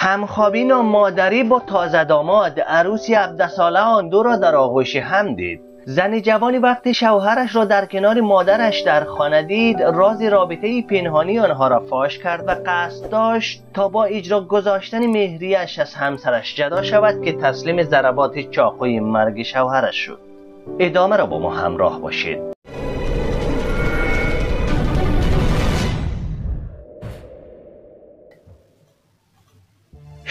همخوابی مادری با تازه داماد عروسی 17 ساله آن دو را در آغوش هم دید. زن جوانی وقتی شوهرش را در کنار مادرش در خانه دید راز رابطه پنهانی آنها را فاش کرد و قصد داشت تا با اجرا گذاشتن مهریش از همسرش جدا شود که تسلیم ضربات چاقوی مرگ شوهرش شد. ادامه را با ما همراه باشید.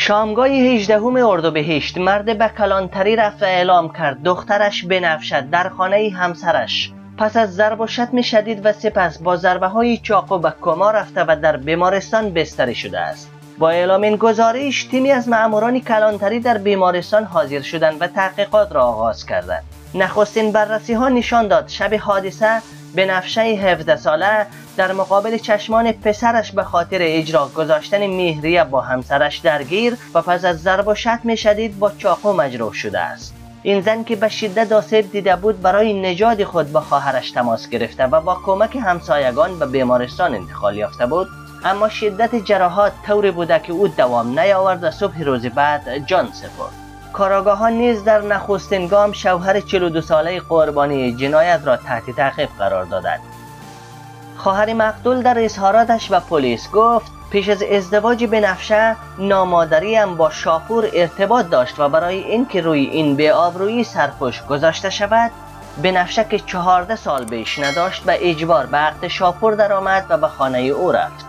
شامگاه 18 اردوبهشت مرد به کلانتری رفت و اعلام کرد دخترش بنفشد در خانه همسرش. پس از ضرب و شتم شدید و سپس با ضربه های چاقو به کما رفته و در بیمارستان بستری شده است. با اعلام این گزارش تیمی از مأموران کلانتری در بیمارستان حاضر شدند و تحقیقات را آغاز کردند. نخستین بررسی ها نشان داد. شب حادثه به نفشه 17 ساله در مقابل چشمان پسرش به خاطر اجرا گذاشتن مهریه با همسرش درگیر و پس از ضرب و شتم شدید با چاقو مجروح شده است. این زن که به شدت آسیب دیده بود برای نجات خود با خواهرش تماس گرفته و با کمک همسایگان به بیمارستان انتقال یافته بود. اما شدت جراحات طوری بوده که او دوام نیاورد و صبح روز بعد جان سپرد. کاراگاهان نیز در نخستین گام شوهر 42 ساله قربانی جنایت را تحت تعقیب قرار دادند. خواهر مقتول در اظهاراتش و پلیس گفت پیش از ازدواج بنفشه نامادریم با شاپور ارتباط داشت و برای اینکه روی این به آبرویی سرپوش گذاشته شود بنفشه که چهارده سال بیش نداشت به اجبار به عقد شاپور درآمد و به خانه او رفت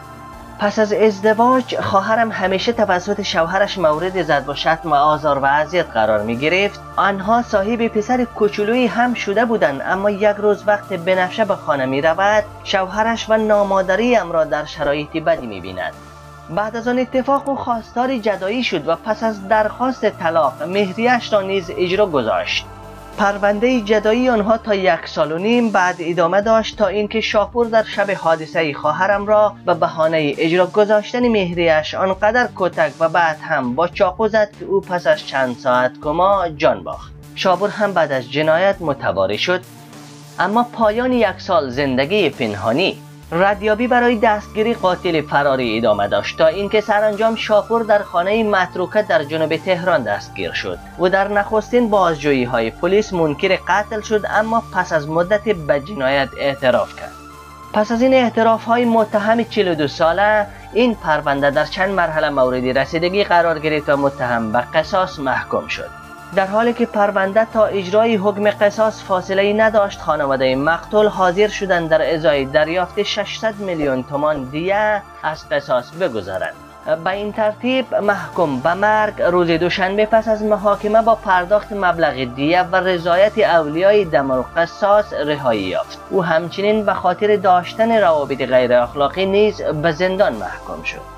پس از ازدواج خواهرم همیشه توسط شوهرش مورد زد و شتم و آزار و اذیت قرار می گرفت. آنها صاحب پسر کوچولویی هم شده بودند اما یک روز وقت بنفشه به خانه می رود. شوهرش و نامادریم را در شرایطی بدی می بیند. بعد از آن اتفاق و خواستار جدایی شد و پس از درخواست طلاق مهریش را نیز اجرا گذاشت. پرونده جدایی آنها تا یک سال و نیم بعد ادامه داشت تا اینکه شاپور در شب حادثه خواهرم را به بهانه اجرا گذاشتن مهریش آنقدر کتک و بعد هم با چاقو زد که او پس از چند ساعت کما جان باخت. شاپور هم بعد از جنایت متواری شد. اما پایان یک سال زندگی پنهانی ردیابی برای دستگیری قاتل فراری ادامه داشت تا اینکه سرانجام شاپور در خانه متروکه در جنوب تهران دستگیر شد. و در نخستین بازجویی های پلیس منکر قتل شد اما پس از مدت به جنایت اعتراف کرد. پس از این اعتراف های متهم 42 ساله این پرونده در چند مرحله مورد رسیدگی قرار گرفت و متهم به قصاص محکوم شد. در حالی که پرونده تا اجرای حکم قصاص فاصله ای نداشت خانواده مقتول حاضر شدند در ازای دریافت 600 میلیون تومان دیه از قصاص بگذارند. به این ترتیب محکوم به مرگ روز دوشنبه پس از محاکمه با پرداخت مبلغ دیه و رضایت اولیای دمر قصاص رهایی یافت. او همچنین به خاطر داشتن روابط غیر اخلاقی نیز به زندان محکوم شد.